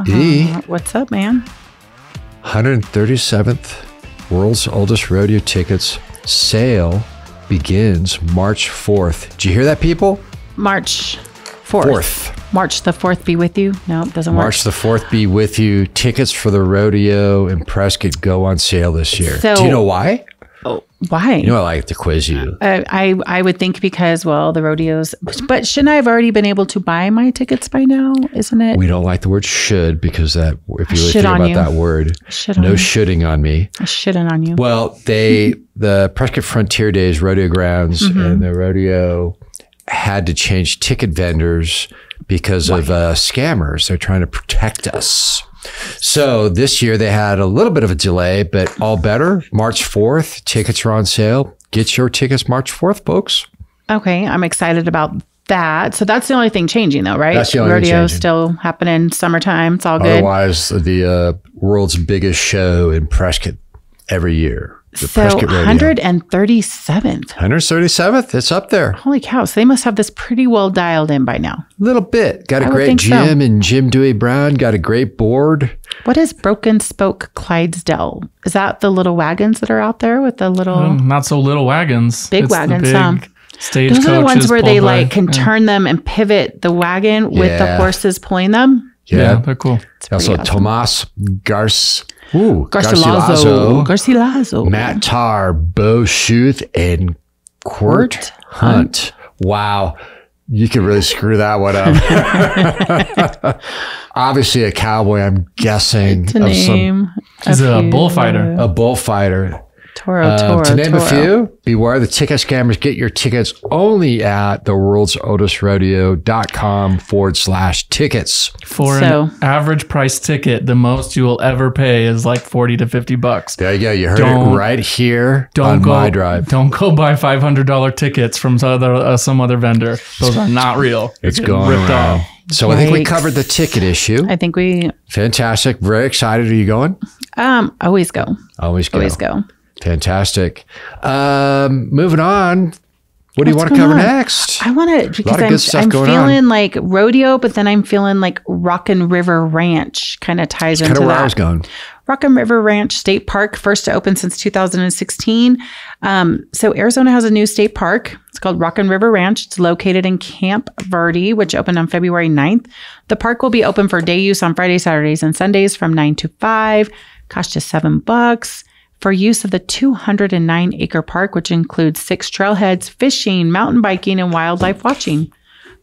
Uh-huh. E. What's up, man? 137th World's Oldest Rodeo Tickets sale begins March 4th. Did you hear that, people? March 4th. 4th. March the 4th be with you. No, it doesn't work. March the 4th be with you. Tickets for the rodeo in Prescott go on sale this year. So- Do you know why? Why? You know, I like to quiz you. Uh, I I would think because well the rodeos, but shouldn't I have already been able to buy my tickets by now? Isn't it? We don't like the word should because that, if you really think about you. that word, Shit no shitting on me. I shouldn't on you. Well, they the Prescott Frontier Days rodeo grounds Mm-hmm. and the rodeo had to change ticket vendors because of uh, scammers. They're trying to protect us. So this year they had a little bit of a delay, but all better. March 4th, tickets are on sale. Get your tickets March 4th, folks. Okay, I'm excited about that. So that's the only thing changing though, right? That's the only Rodeo still happening summertime. It's all good. Otherwise, the uh, world's biggest show in Prescott every year. The so Prescott 137th. 137th, it's up there. Holy cow. So they must have this pretty well dialed in by now. A little bit. Got a I great think so. and Jim Dewey Brown. Got a great board. What is Broken Spoke Clydesdale? Is that the little wagons that are out there with the little Um, not so little wagons. Big It's the wagons, big some. Stage Those are the ones where they by- like can yeah. turn them and pivot the wagon with the horses pulling them. Yeah, Yeah. they're cool. also, pretty awesome. Tomas Garce. Ooh, Garcilaso. Garcilaso. Matt Tar, Bo Schuth, and Quirt Quirt Hunt. Wow. You could really screw that one up. Obviously, a cowboy, I'm guessing. To of some- name. He's a bullfighter. a bullfighter. Toro, Uh, Toro, to name Toro. a few, beware the ticket scammers. Get your tickets only at the world's oldest rodeo.com forward slash tickets. For So- an average price ticket, the most you will ever pay is like 40 to 50 bucks. There you go. You heard Don't- it right here Don't on go my drive. Don't go buy five hundred dollar tickets from some other uh, some other vendor. Those are not real. It's You're going ripped around. off. So I think we covered the ticket issue. I think we Fantastic. Very excited. Are you going? um always go. Always go. Always go. Fantastic. Um, moving on. What do you want to cover on? next? I want to because I'm, I'm feeling like rodeo, but then I'm feeling like Rockin' River Ranch kind of ties kind into of where that. I was going. Rockin' River Ranch State Park, first to open since 2016. Um, so Arizona has a new state park. It's called Rockin' River Ranch. It's located in Camp Verde, which opened on February 9th. The park will be open for day use on Fridays, Saturdays, and Sundays from 9 to 5. Cost just seven bucks for use of the 209 acre park, which includes six trailheads, fishing, mountain biking, and wildlife watching.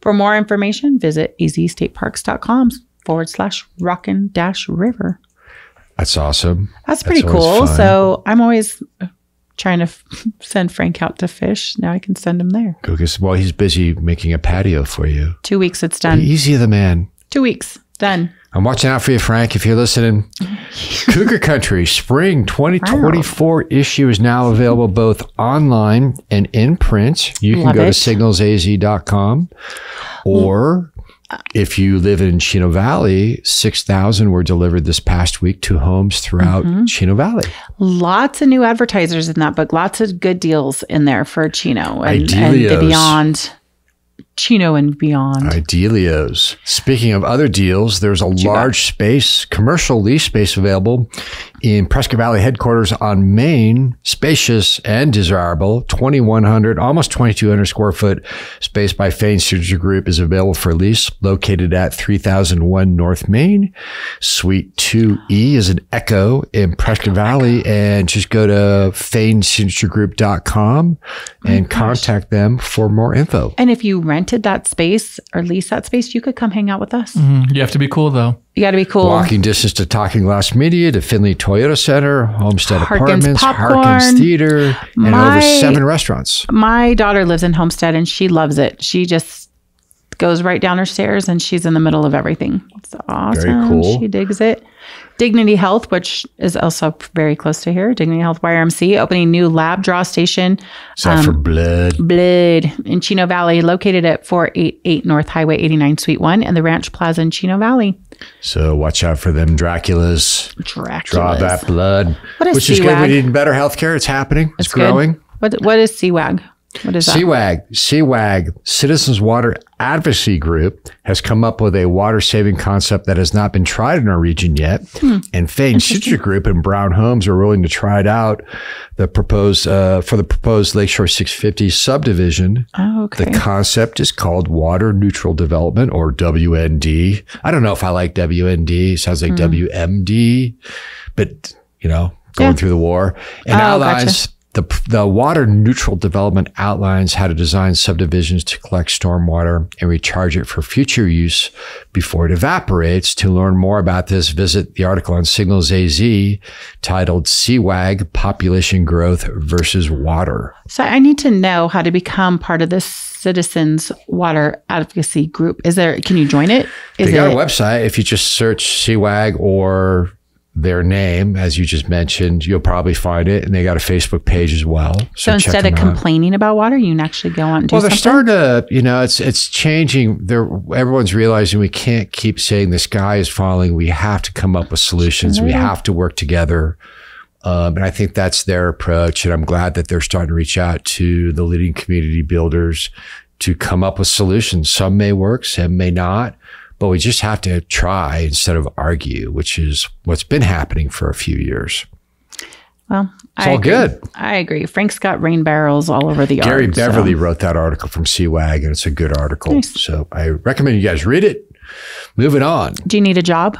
For more information, visit azstateparks.com forward slash rockin' dash river. That's awesome. That's pretty always cool. fun. So I'm always uh, trying to f- send Frank out to fish. Now I can send him there. Go get some, well, he's busy making a patio for you. Two weeks, it's done. Easy the man. Two weeks, done. I'm watching out for you, Frank, if you're listening. Cougar Country Spring 2024 issue is now available both online and in print. You can Love go it. to signalsaz.com or if you live in Chino Valley, 6,000 were delivered this past week to homes throughout Mm-hmm. Chino Valley. Lots of new advertisers in that book. Lots of good deals in there for Chino and, and beyond. Chino and beyond. Idealios. Speaking of other deals, there's a large space, commercial lease space available in Prescott Valley headquarters on Main, spacious and desirable. 2,100, almost 2,200 square foot space by Fain Signature Group is available for lease, located at 3001 North Main. Suite 2E is an Echo in Prescott Valley, and just go to fainsignaturegroup.com and contact them for more info. And if you rented that space or leased that space, you could come hang out with us. Mm, You have to be cool though. You got to be cool. Walking distance to Talking Glass Media, to Finley Toyota Center, Homestead Harkins Apartments, Popcorn. Harkins Theater, and My- over seven restaurants. My daughter lives in Homestead and she loves it. She just goes right down her stairs and she's in the middle of everything. It's awesome. cool. She digs it. Dignity Health, which is also very close to here, Dignity Health YRMC, opening new lab draw station, Is Um, for blood? Blood in Chino Valley, located at 488 North Highway 89, Suite 1, and the Ranch Plaza in Chino Valley. So watch out for them Draculas. Dracula. Draw that blood. What is Which is good. We need better healthcare. It's happening. It's, Good. growing. What, what is CWAG? What is that? CWAG, CWAG, Citizens Water Advocacy Group, has come up with a water saving concept that has not been tried in our region yet. Hmm. And Fain Signature Group and Brown Homes are willing to try it out. The proposed uh, for the proposed Lakeshore 650 subdivision. Oh, okay. The concept is called water neutral development or WND. I don't know if I like WND. It sounds like WMD, but you know, going Hmm. Yeah. through the war and Oh, outlines the the water neutral development outlines how to design subdivisions to collect stormwater and recharge it for future use before it evaporates. To learn more about this, visit the article on Signals AZ titled "CWAG Population Growth versus Water." so I need to know how to become part of this citizens water advocacy group. Is there? Can you join it? Is they got it? a website. If you just search CWAG or their name, as you just mentioned, you'll probably find it. And they got a Facebook page as well. so check instead of them out. complaining about water, you can actually go on and do well, they're something. starting to, you know, it's it's changing. They're everyone's realizing we can't keep saying the sky is falling. We have to come up with solutions. We have to work together. Um, and I think that's their approach. And I'm glad that they're starting to reach out to the leading community builders to come up with solutions. Some may work, some may not, but we just have to try instead of argue, which is what's been happening for a few years. well, It's I all agree. good. I agree. Frank's got rain barrels all over the yard. Gary so- Beverly wrote that article from CWAG, and it's a good article. Nice. So I recommend you guys read it. Moving on. Do you need a job?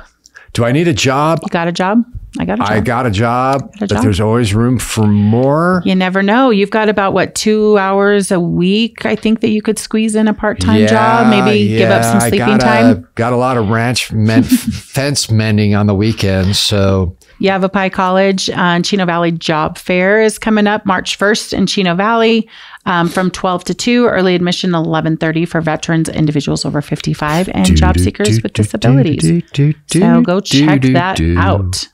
Do I need a job? You got a job? I got a job. I got a job, a but job. there's always room for more. you never know. You've got about what two hours a week? I think that you could squeeze in a part-time job. Maybe give up some I sleeping got time. A, got a lot of ranch men, fence mending on the weekends. So Yavapai College uh, Chino Valley Job Fair is coming up March 1st in Chino Valley um, from 12 to 2. Early admission 11:30 for veterans, individuals over 55, and job seekers with disabilities. So go check that out.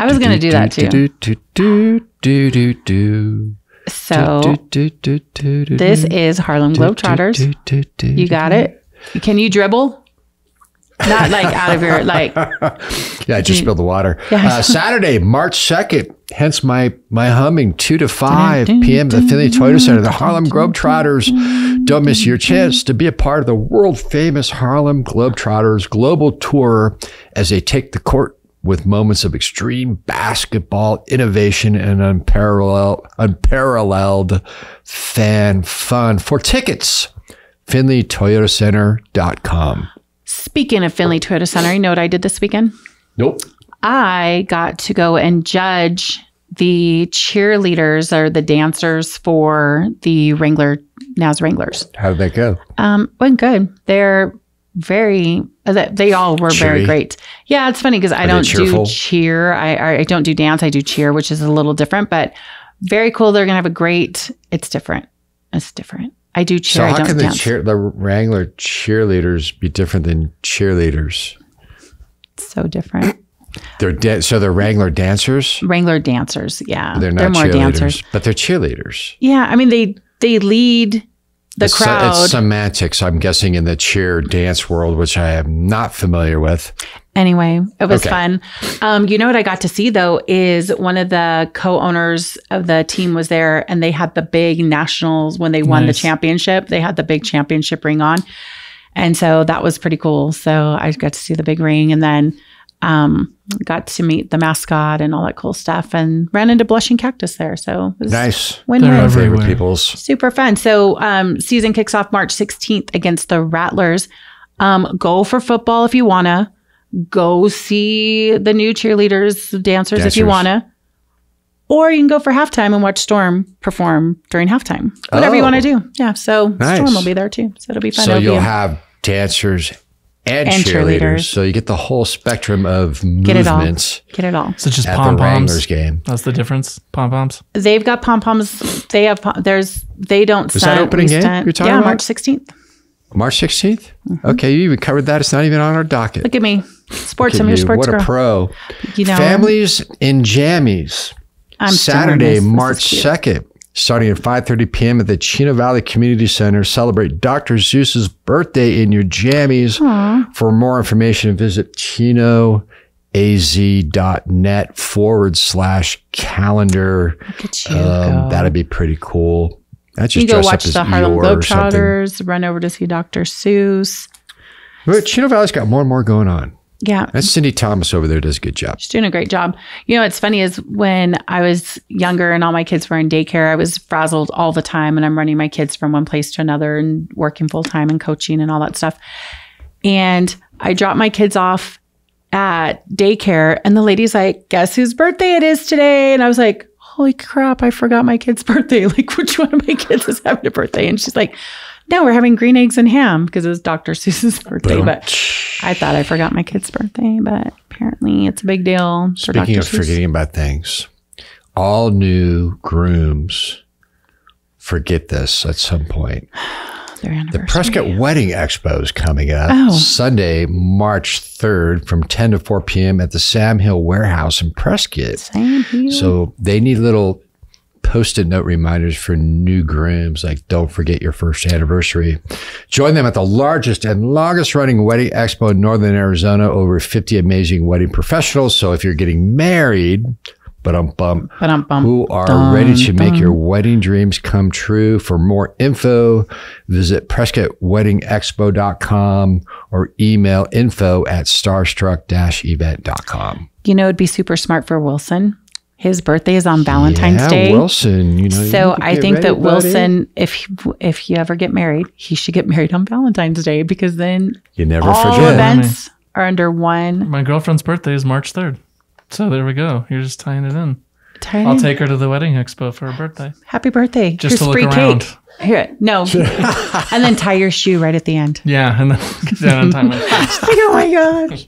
I was gonna do that too. So this is Harlem Globetrotters. You got it. Can you dribble? Not like out of your like. Yeah, I just spilled the water. Yeah. Uh, Saturday, March 2nd, hence my my humming, 2 to 5 p.m. at the Finley Toyota Center. The Harlem Globetrotters. Don't miss your chance to be a part of the world famous Harlem Globetrotters global tour as they take the court with moments of extreme basketball innovation and unparalleled, unparalleled fan fun. For tickets, finleytoyotacenter.com. Speaking of Finley Toyota Center, you know what I did this weekend? Nope. I got to go and judge the cheerleaders or the dancers for the Wrangler Naz Wranglers. How did that go? Um, went good. They're very. uh, They all were very great. Yeah, it's funny because I don't do cheer. I, I I don't do dance. I do cheer, which is a little different, but very cool. They're gonna have a great. It's different. It's different. I do cheer. So I how don't can the dance. cheer the Wrangler cheerleaders be different than cheerleaders? So different. They're da- so they're Wrangler dancers. Wrangler dancers. Yeah, They're not more cheerleaders, dancers. but they're cheerleaders. Yeah, I mean they they lead the it's, crowd. it's semantics, I'm guessing, in the cheer dance world, which I am not familiar with. Anyway, it was Okay. fun. Um, you know what I got to see though is one of the co-owners of the team was there, and they had the big nationals when they won the championship. They had the big championship ring on, and so that was pretty cool. So I got to see the big ring, and then um, got to meet the mascot and all that cool stuff, and ran into blushing cactus there. So it was Nice. win They're win. My favorite people's. Super fun. So um, season kicks off March 16th against the Rattlers. Um, go for football if you wanna. Go see the new cheerleaders, dancers, if you wanna. Or you can go for halftime and watch Storm perform during halftime. Whatever you Oh. want to do. Yeah. So Nice. Storm will be there too. So it'll be fun. So It'll you'll be have dancers and, And cheerleaders. cheerleaders. So you get the whole spectrum of Get it all. get it all. So just pom poms. game. That's the difference. Pom poms. They've got pom poms. They have pom- there's they don't Is stunt. that opening we game stunt. you're talking yeah, about? March 16th. March 16th? Mm-hmm. Okay, you even covered that. It's not even on our docket. Look at me. Sports. I'm your you. sports what girl. a pro. you know, Families in jammies. I'm Saturday, this. This is March 2nd, starting at 5:30 p.m. at the Chino Valley Community Center. Celebrate Dr. Seuss's birthday in your jammies. For more information, visit chinoaz.net forward slash calendar. Look at you Um, that'd be pretty cool. That's You just can go watch the Harlem Eeyore or something. Globetrotters, run over to see Dr. Seuss. But Chino Valley's got more and more going on. Yeah, That's Cindy Thomas over there does a good job. She's doing a great job. You know, what's funny is when I was younger and all my kids were in daycare, I was frazzled all the time and I'm running my kids from one place to another and working full time and coaching and all that stuff. And I dropped my kids off at daycare and the lady's like, guess whose birthday it is today? And I was like, holy crap, I forgot my kid's birthday. Like, which one of my kids is having a birthday? And she's like, no, we're having green eggs and ham because it was Dr. Seuss's birthday. Boom. But I thought I forgot my kid's birthday, but apparently it's a big deal. Speaking of forgetting about things, all new grooms forget this at some point. The. Prescott Wedding Expo is coming up Oh. Sunday, March 3rd from 10 to 4 p.m. at the Sam Hill Warehouse in Prescott. Same here. So they need little post-it note reminders for new grooms, like don't forget your first anniversary. Join them at the largest and longest running wedding expo in Northern Arizona. Over 50 amazing wedding professionals. So if you're getting married, but um bum, who are Dun, ready to make your wedding dreams come true. For more info, visit PrescottWeddingExpo.com or email info at starstruck-event.com. You know, it'd be super smart for Wilson. His birthday is on Valentine's yeah, Day. Wilson, you know. so you I think ready, that buddy. Wilson, if if you ever get married, he should get married on Valentine's Day because then You never all forget. events are under one. My girlfriend's birthday is March 3rd. So there we go. You're just tying it in. Tiny- I'll take her to the wedding expo for her birthday. Happy birthday! Just Here's to look free around. cake. Here, no, and then tie your shoe right at the end. Yeah, and then get down and tie my Like, oh my gosh,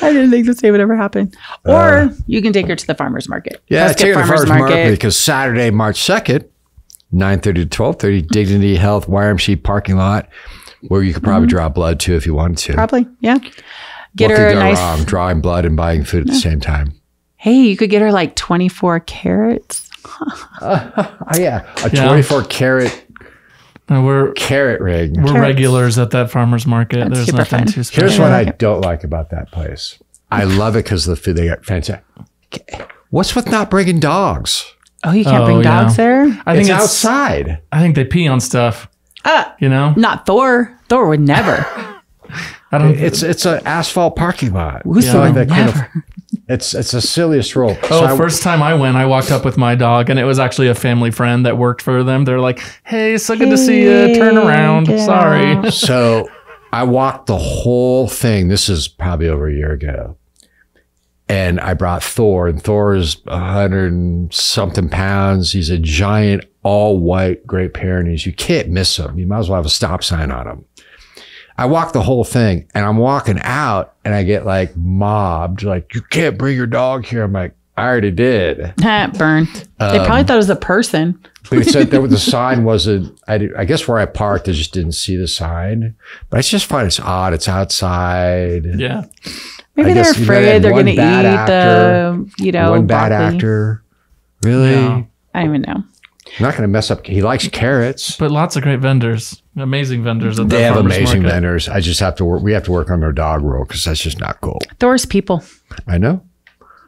I didn't think the same would ever happen. Or you can take her to the farmers market. Uh, Yeah, Prescott take it to the farmers market. because Saturday, March 2nd, 9.30 to 12.30, Dignity Health YMC parking lot, where you could probably draw blood too if you wanted to. Probably, yeah. Get what her could a go nice. wrong? Drawing blood and buying food at the same time. Hey, you could get her like twenty four carrots. Oh, yeah. A Yeah. 24 carat No, we're carrot ring. we're Carrots. regulars at that farmer's market. That's There's super nothing fun. too special. Here's what I don't like about that place. I love it because the food they got fantastic. What's with not bringing dogs? Oh, you can't Oh, bring yeah. dogs there. I think it's, it's, outside. I think they pee on stuff. Ah, You know, not Thor. Thor would never. I don't. It's it's an asphalt parking lot. Wusa So would that kind of- it's it's the silliest role. Oh, So I- first time I went, I walked up with my dog, and it was actually a family friend that worked for them. They're like, "Hey, so good to see you. Turn around. get Sorry." So I walked the whole thing. This is probably over a year ago. And I brought Thor, and Thor is a hundred and something pounds. He's a giant, all white Great Pyrenees. You can't miss him. You might as well have a stop sign on him. I walk the whole thing, and I'm walking out, and I get like mobbed. Like, you can't bring your dog here. I'm like, I already did. Burn. they probably um, thought it was a person. But it said there was the sign wasn't. I, did, I guess where I parked, I just didn't see the sign. But I just find it's odd. It's outside. Yeah. Maybe I they're guess you might afraid they're going to eat actor, the, you know, One bad broccoli. actor. Really? No. I don't even know. I'm not going to mess up. He likes carrots. But lots of great vendors, amazing vendors at They that have amazing market. vendors. I just have to work. We have to work on their dog rule because that's just not cool. Thor's people. I know.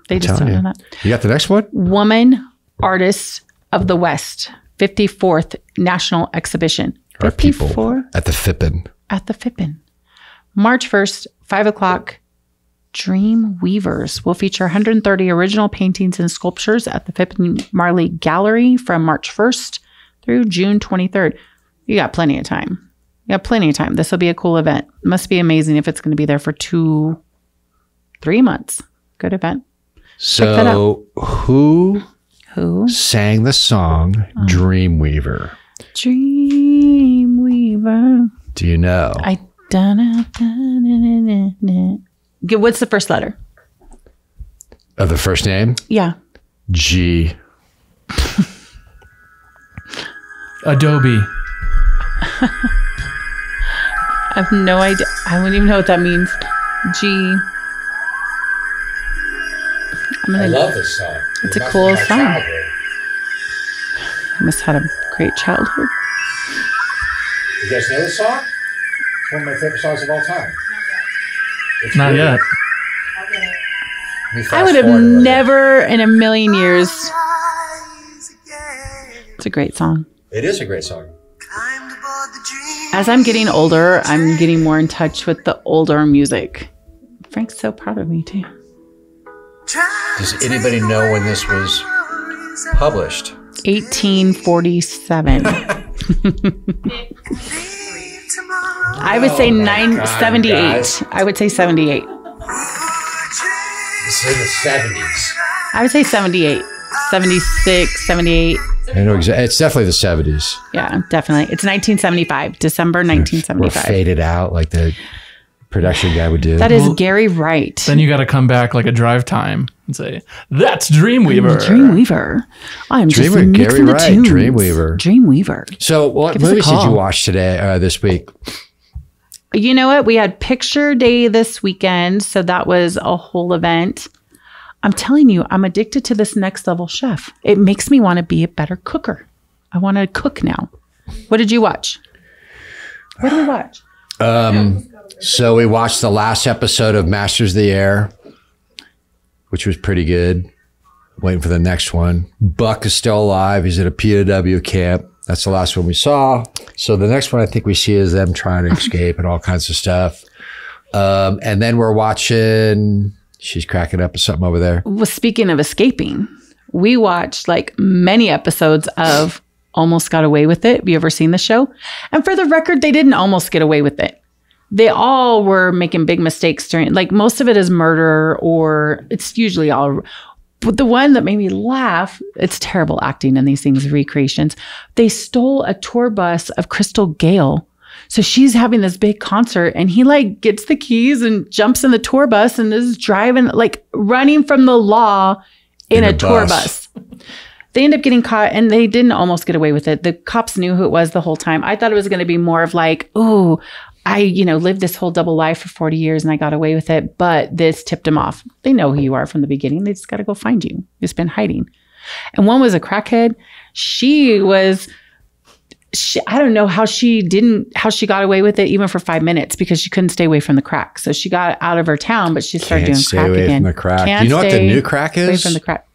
They just don't telling know that. You got the next one? Woman Artists of the West, 54th National Exhibition. Our people 54 at the Phippen. at the Phippen. March 1st, 5 o'clock, Dream Weavers will feature 130 original paintings and sculptures at the Phippen Marley Gallery from March 1st through June 23rd. You got plenty of time. You got plenty of time. This will be a cool event. Must be amazing if it's going to be there for two, three months. Good event. So who Who? sang the song uh-huh. Oh. Dreamweaver? Dreamweaver. Do you know? I done it. What's the first letter? Of the first name? Yeah. G. Adobe. I have no idea. I wouldn't even know what that means. G. I'm gonna. love this song. It's a cool song. I must have had a great childhood. You guys know this song? It's one of my favorite songs of all time. It's Not weird. yet. I would have forward a never in a million years. It's a great song. It is a great song. As I'm getting older, I'm getting more in touch with the older music. Frank's so proud of me too. Does anybody know when this was published? 1847. I would say oh nine God, seventy eight. guys. I would say 78. It's in the seventies. I would say 78. 76, 78. I know exactly. It's definitely the seventies. Yeah, definitely. It's 1975, December 1975. We're 1975. faded out like the production guy would do. That is Well, Gary Wright. Then you got to come back like a drive time and say, "That's Dreamweaver." Dreamweaver. I'm just Dreamweaver, mixing Gary the Wright, tunes. Dreamweaver. Dreamweaver. so, what Give movies did you watch today, uh, this week? You know what? We had picture day this weekend, so that was a whole event. I'm telling you, I'm addicted to this next level chef. It makes me want to be a better cooker. I want to cook now. What did you watch? What did we watch? So, we watched the last episode of Masters of the Air, which was pretty good. Waiting for the next one. Buck is still alive. He's at a POW camp. That's the last one we saw. So, the next one I think we see is them trying to escape and all kinds of stuff. Um, and then we're watching. She's cracking up at something over there. Well, speaking of escaping, we watched like many episodes of Almost Got Away with It. Have you ever seen the show? And for the record, they didn't almost get away with it. They all were making big mistakes during, like, most of it is murder or it's usually all. But the one that made me laugh, it's terrible acting in these things, recreations. They stole a tour bus of Crystal Gayle. So she's having this big concert and he like gets the keys and jumps in the tour bus and is driving like running from the law in, In a, a tour bus. bus. They end up getting caught and they didn't almost get away with it. The cops knew who it was the whole time. I thought it was going to be more of like, oh, I, you know, lived this whole double life for 40 years and I got away with it, but this tipped them off. They know who you are from the beginning. They just got to go find you. You've been hiding. And one was a crackhead. She was she, I don't know how she didn't how she got away with it even for five minutes because she couldn't stay away from the crack. So she got out of her town, but she started Can't doing stay crack away again. from the crack. Can't you know what the new crack away is? from the crack.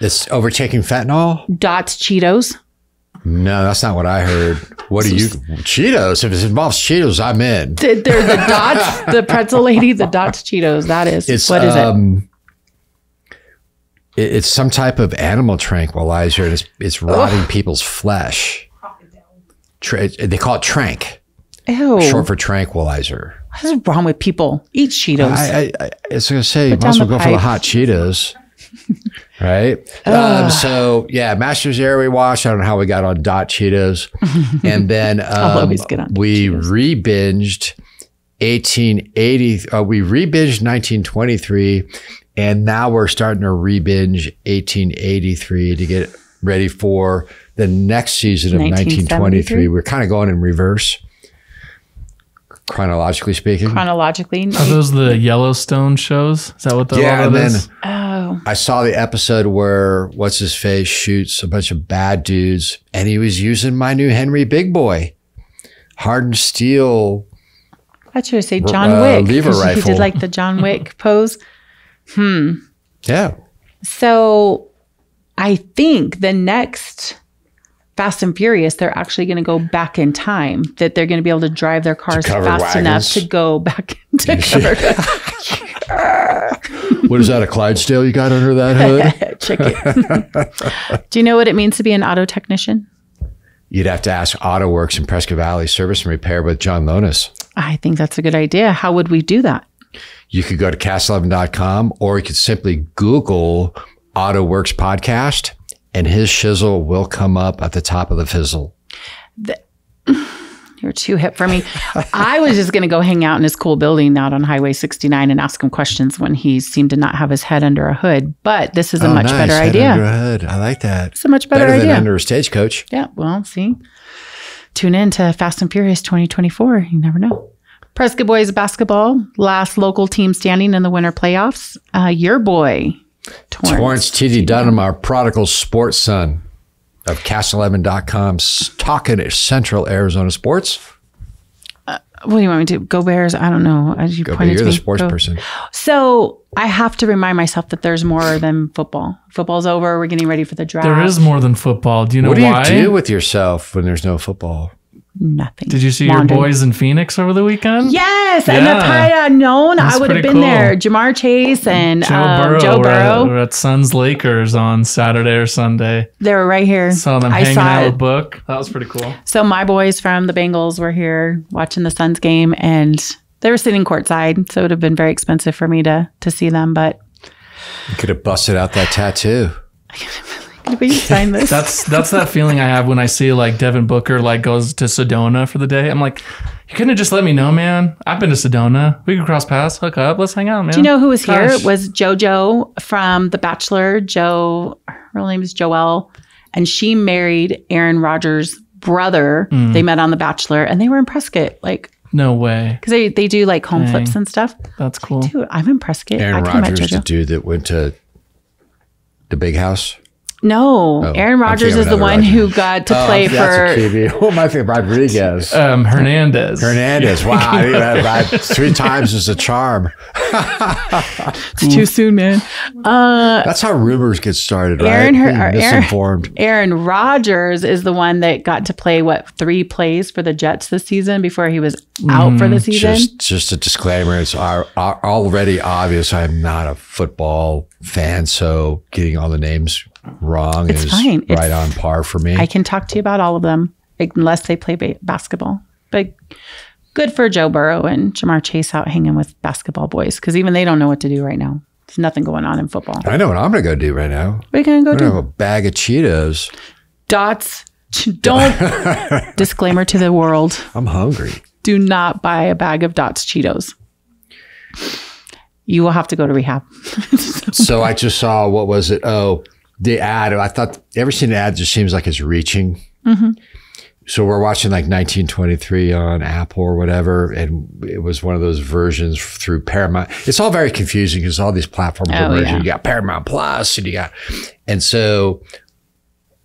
It's overtaking fentanyl. Dots Cheetos. No, that's not what I heard. What do you Cheetos? If it involves Cheetos, I'm in. They're the dots, the pretzel lady, the dots Cheetos. That is It's what is it? um, it- It's some type of animal tranquilizer, and it's it's rotting people's flesh. Tra- they call it trank, Ew. short for tranquilizer. What's wrong with people? Eat Cheetos. I, I, I, I was gonna say, you Put might as well the go for the hot Cheetos, right? um, so yeah, Masters Air we watched. I don't know how we got on Dot Cheetos, and then um, always get on we re-binged 1880. Uh, we re-binged 1923, and now we're starting to re-binge 1883 to get ready for the next season of 1923. We're kind of going in reverse, chronologically speaking. Chronologically. Are those the Yellowstone shows? Is that what the yeah, lot and then this? oh, I saw the episode where what's his face shoots a bunch of bad dudes, and he was using my new Henry Big Boy, hardened steel. I should say John uh, Wick. lever 'cause He did like the John Wick pose. Hmm. Yeah, So I think the next Fast and Furious, they're actually going to go back in time, that they're going to be able to drive their cars fast enough to go back to cover what is that? A Clydesdale you got under that hood? chicken. Do you know what it means to be an auto technician? You'd have to ask AutoWorks in Prescott Valley Service and Repair with John Lonis. I think that's a good idea. How would we do that? You could go to cast11.com or you could simply Google AutoWorks podcast, and his shizzle will come up at the top of the fizzle. You're too hip for me. I was just going to go hang out in his cool building out on Highway 69 and ask him questions when he seemed to not have his head under a hood. But this is a Oh, much nice. better Head idea. under a hood. I like that. It's a much better, Better than idea. under a stagecoach. Yeah, well, see. Tune in to Fast and Furious 2024. You never know. Prescott Boys basketball, last local team standing in the winter playoffs. Uh, your boy, Torrance. Torrance T.D. Dunham, our prodigal sports son of Cast11.com, talking at Central Arizona Sports. Uh, what do you want me to do? Go Bears? I don't know. As you Go, but pointed you're to the me. sports Go- person. So I have to remind myself that there's more than football. Football's over. We're getting ready for the draft. There is more than football. Do you know What do why? you do with yourself when there's no football? Nothing. Did you see Laundry. your boys in Phoenix over the weekend? Yes, and if Yeah. I had known, I would have been cool. there. Ja'Marr Chase and Joe um, Burrow, Joe were at- Burrow. were at Suns Lakers on Saturday or Sunday. They were right here. Saw them I hanging saw out it. with Book. That was pretty cool. So my boys from the Bengals were here watching the Suns game, and they were sitting courtside. So it would have been very expensive for me to to see them. But You could have busted out that tattoo. will you sign this? That's that's that feeling I have when I see like Devin Booker like goes to Sedona for the day. I'm like, you couldn't have just let me know, man. I've been to Sedona. We could cross paths, hook up, let's hang out, man. Do you know who was here? Gosh. Was JoJo from The Bachelor. Joe, her name is Joelle, and she married Aaron Rodgers' brother. Mm. They met on The Bachelor, and they were in Prescott, like No way. because they they do like home Dang. flips and stuff. That's cool. Dude, I'm in Prescott. Aaron I can met Rodgers, the dude that went to the big house. No, Oh, Aaron I'm Rodgers is the one Rodgers. who got to play for. Who am I thinking? Rodriguez. Um, Hernandez. Hernandez. Wow. I think that- that three times is a charm. It's too soon, man. Uh, That's how rumors get started, right? Aaron, her, Being Aaron, misinformed. Aaron Rodgers is the one that got to play what three plays for the Jets this season before he was out for the season. Just, just a disclaimer. It's ar- ar- already obvious I'm not a football fan, so getting all the names wrong It's is fine. It's- right on par for me. I can talk to you about all of them unless they play ba- basketball. But good for Joe Burrow and Ja'Marr Chase out hanging with basketball boys because even they don't know what to do right now. There's nothing going on in football. I know what I'm going to go do right now. are you going to go I'm going have a bag of Cheetos. Dots. Don't. Disclaimer to the world I'm hungry. do not buy a bag of Dots Cheetos. You will have to go to rehab. So I just saw what was it? Oh, the ad. I thought every single ad just seems like it's reaching. Mm-hmm. So we're watching like 1923 on Apple or whatever, and it was one of those versions through Paramount. It's all very confusing because all these platforms are Oh, merging. yeah. You got Paramount Plus, and you got, and so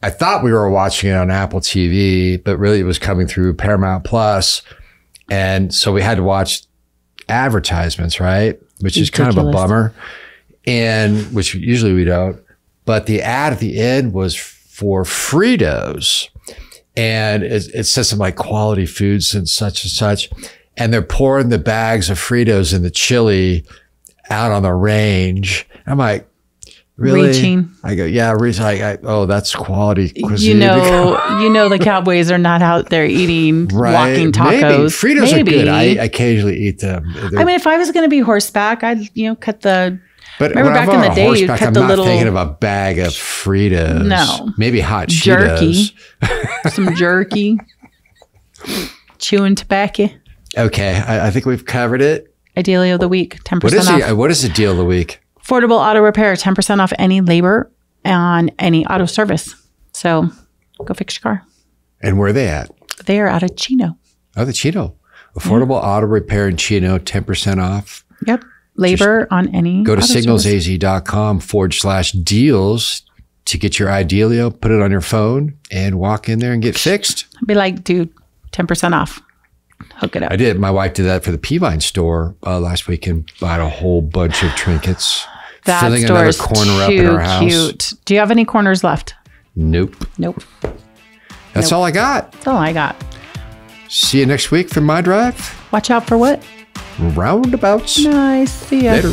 I thought we were watching it on Apple TV, but really it was coming through Paramount Plus, and so we had to watch advertisements, right? Which is kind of a bummer, and which usually we don't. But the ad at the end was for Fritos, and it, it says something like quality foods and such and such, and they're pouring the bags of Fritos in the chili out on the range. I'm like. Really? Reaching. I go, yeah, reaching. I, I, oh, that's quality cuisine. You know, you know the Cowboys are not out there eating right? walking Maybe. tacos. Fritos Maybe. are good. I occasionally eat them. They're- I mean, if I was going to be horseback, I'd you know cut the. But remember back in the day, you'd cut I'm the not little- thinking of a bag of Fritos. No. maybe hot Jerky. Cheetos. some jerky, chewing tobacco. Okay, I, I think we've covered it. Ideally of the week, ten percent is off. the what is the deal of the week? Affordable auto repair, ten percent off any labor on any auto service. So go fix your car. And where are they at? They are out of Chino. Oh, the Chino. Affordable auto repair in Chino, 10% off. Yep, labor on any. Go to signalsaz.com forward slash deals to get your Idealio, put it on your phone, and walk in there and get fixed. I'd be like, dude, ten percent off. Hook it up. I did. My wife did that for the Peavine store uh, last week and bought a whole bunch of trinkets. that filling store another is corner up too in our house. cute. Do you have any corners left? Nope. Nope. That's all I got. That's all I got. See you next week for my drive. Watch out for what? Roundabouts. Nice. See ya. Later.